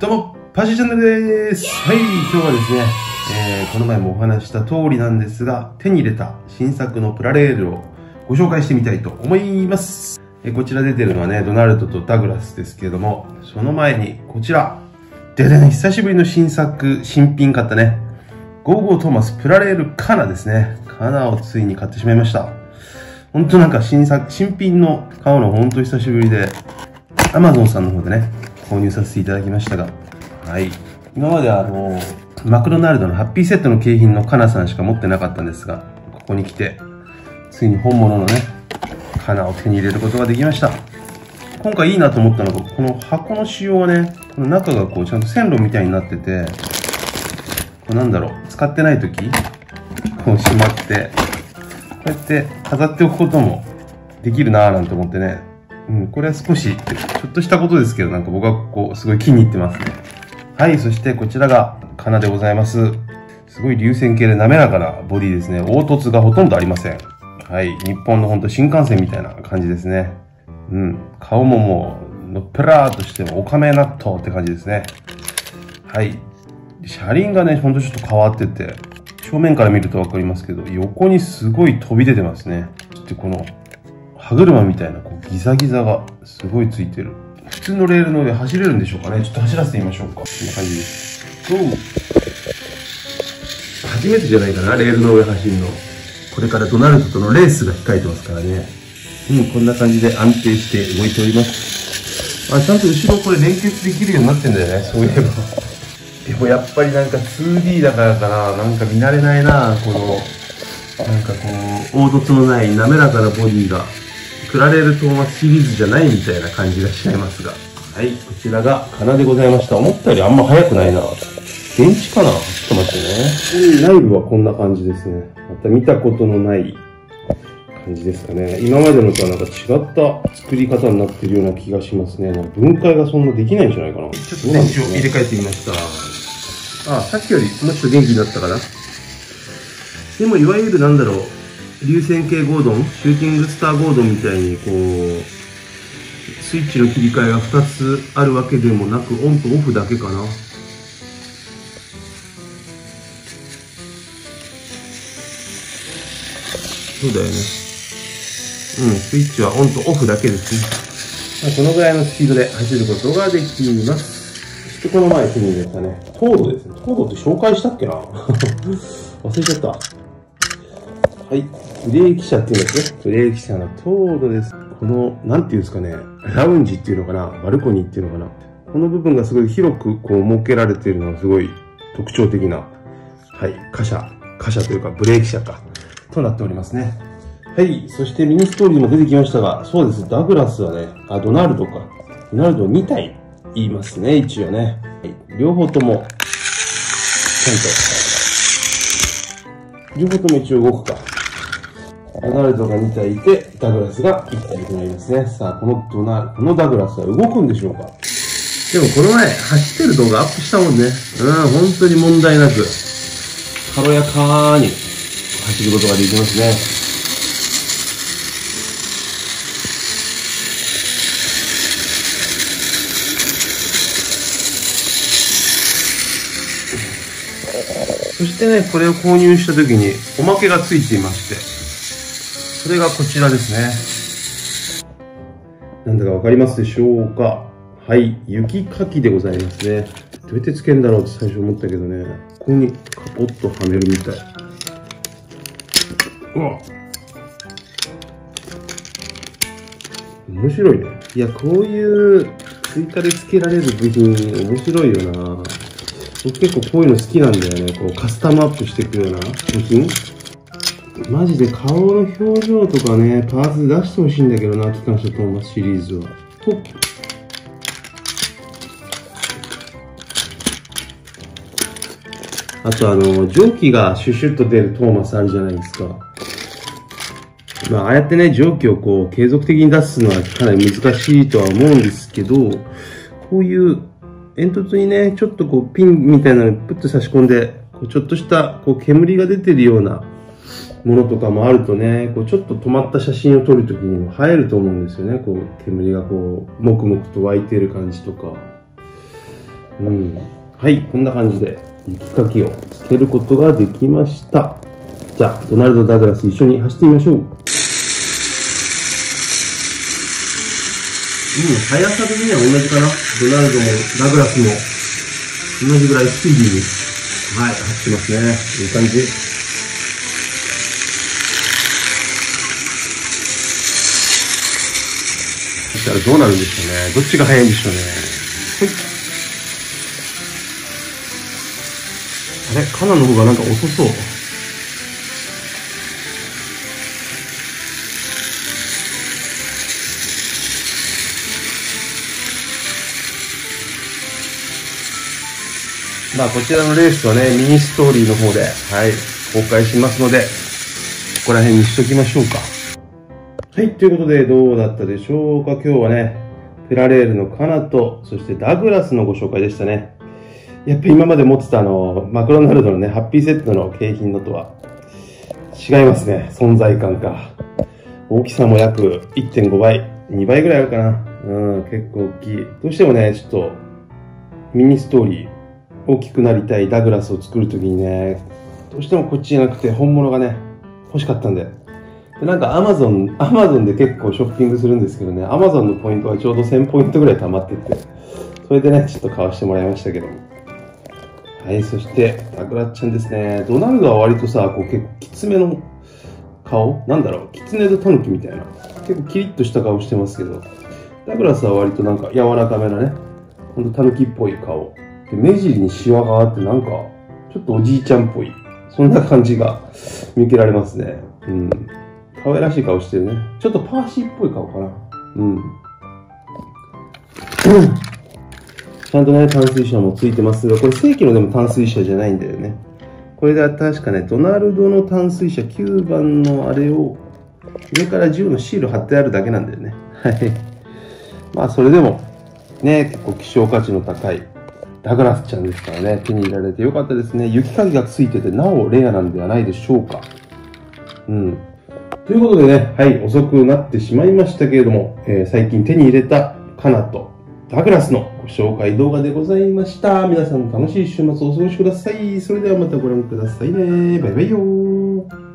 どうも、パシチャンネルでーす。はい、今日はですね、えー、この前もお話した通りなんですが、手に入れた新作のプラレールをご紹介してみたいと思います。えーこちら出てるのはね、ドナルドとダグラスですけれども、その前にこちら。でね、久しぶりの新作、新品買ったね、ゴーゴートーマスプラレールカナですね。カナをついに買ってしまいました。本当なんか新作、新品の買うの本当久しぶりで、アマゾンさんの方でね、購入させていただきましたが、はい。今まであの、マクドナルドのハッピーセットの景品のカナさんしか持ってなかったんですが、ここに来て、ついに本物のね、カナを手に入れることができました。今回いいなと思ったのが、この箱の仕様がね、この中がこう、ちゃんと線路みたいになってて、こうなんだろう、使ってない時こうしまって、こうやって飾っておくこともできるなぁなんて思ってね。うん、これは少し、ちょっとしたことですけど、なんか僕はこう、すごい気に入ってますね。はい、そしてこちらが、カナでございます。すごい流線形で滑らかなボディですね。凹凸がほとんどありません。はい、日本のほんと新幹線みたいな感じですね。うん、顔ももう、のっぺらーとしても、おかめ納豆って感じですね。はい。車輪がね、ほんとちょっと変わってて、正面から見るとわかりますけど、横にすごい飛び出てますね。そしてこの、歯車みたいなこうギザギザがすごいついてる。普通のレールの上走れるんでしょうかねちょっと走らせてみましょうか。こんな感じです。どう。初めてじゃないかな、レールの上走るの。これからドナルドとのレースが控えてますからね。うん、こんな感じで安定して動いております。あ、ちゃんと後ろこれ連結できるようになってんだよね、そういえば。でもやっぱりなんか 2D だからかな、なんか見慣れないな、この、なんかこう、凹凸のない滑らかなボディが、クラレールトーマスシリーズじゃないみたいな感じがしちゃいますが。はい、こちらがカナでございました。思ったよりあんま速くないな。電池かな？ちょっと待ってね。内部はこんな感じですね。また見たことのない感じですかね。今までのとはなんか違った作り方になってるような気がしますね。分解がそんなできないんじゃないかな。ちょっと電池を入れ替えてみました。あ、さっきよりもうちょっと元気になったかな。でもいわゆるなんだろう、流線形ゴードン、シューティングスターゴードンみたいにこう、スイッチの切り替えが2つあるわけでもなく、オンとオフだけかな。そうだよね。うん、スイッチはオンとオフだけですね。まあ、このぐらいのスピードで走ることができます。そしてこの前手に入れたね、トードですね。トードって紹介したっけな？忘れちゃった。はい。ブレーキ車っていうんですね。ブレーキ車のトードです。この、なんていうんですかね、ラウンジっていうのかな、バルコニーっていうのかな。この部分がすごい広くこう設けられているのがすごい特徴的な、はい、貨車、貨車というかブレーキ車か、となっておりますね。はい。そしてミニストーリーも出てきましたが、そうです。ダグラスはね、あ、ドナルドか。ドナルド2体言いますね、一応ね。はい、両方とも、ちゃんと、両方とも一応動くか。ドナルドが2体いて、ダグラスが1体となりますね。さあ、このドナこのダグラスは動くんでしょうか？でもこの前、走ってる動画アップしたもんね。うん、本当に問題なく、軽やかに走ることができますね。そしてね、これを購入した時におまけがついていまして、それがこちらですね。なんだかわかりますでしょうか？はい、雪かきでございますね。どうやってつけるんだろうって最初思ったけどね、ここにカポッとはめるみたい。うわ面白いね。いや、こういう追加で付けられる部品面白いよな僕結構こういうの好きなんだよね。こうカスタムアップしていくような部品。マジで顔の表情とかね、パーツ出してほしいんだけどな、機関車トーマスシリーズは。とあとあの、蒸気がシュシュッと出るトーマスあるじゃないですか。まあ、ああやってね、蒸気をこう、継続的に出すのはかなり難しいとは思うんですけど、こういう煙突にね、ちょっとこう、ピンみたいなのにプッと差し込んで、こうちょっとしたこう煙が出てるようなものとかもあるとね、こうちょっと止まった写真を撮るときにも映えると思うんですよね。こう、煙がこう、もくもくと湧いている感じとか。うん。はい、こんな感じで、雪かきをつけることができました。じゃあ、ドナルド・ダグラス一緒に走ってみましょう。うん、速さ的には同じかな。ドナルドもダグラスも同じぐらいスピーディーに、はい、走ってますね。いい感じ。したらどうなるんでしょうね。どっちが速いんでしょうね。はい。あれ？カナの方がなんか遅そう。まあ、こちらのレースはね、ミニストーリーの方で、はい、公開しますので、ここら辺にしときましょうか。はい、ということで、どうだったでしょうか？今日はね、ペラレールのカナと、そしてダグラスのご紹介でしたね。やっぱ今まで持ってたあの、マクドナルドのね、ハッピーセットの景品のとは、違いますね、存在感か。大きさも約1.5倍、2倍ぐらいあるかな。うん、結構大きい。どうしてもね、ちょっと、ミニストーリー、大きくなりたいダグラスを作るときにね、どうしてもこっちじゃなくて本物がね、欲しかったんで。なんかアマゾン、アマゾンで結構ショッピングするんですけどね、アマゾンのポイントがちょうど1000ポイントぐらい溜まってて、それでね、ちょっと買わしてもらいましたけども。はい、そして、ダグラッちゃんですね。ドナルドは割とさ、こう結構きつめの顔？なんだろう、キツネとタヌキみたいな。結構キリッとした顔してますけど、ダグラスは割となんか柔らかめなね、ほんとタヌキっぽい顔。で、目尻にシワがあってなんか、ちょっとおじいちゃんっぽい。そんな感じが見受けられますね。うん。可愛らしい顔してるね。ちょっとパーシーっぽい顔かな。うん。ちゃんとね、淡水車もついてますが、これ正規のでも淡水車じゃないんだよね。これで確かね、ドナルドの淡水車9番のあれを、上から10のシール貼ってあるだけなんだよね。はい。まあ、それでも、ね、結構希少価値の高いダグラスちゃんですからね、手に入れられてよかったですね。雪かきがついてて、なおレアなんではないでしょうか。うん。ということでね、はい、遅くなってしまいましたけれども、えー最近手に入れたカナとダグラスのご紹介動画でございました。皆さん楽しい週末をお過ごしください。それではまたご覧くださいね。バイバイよー。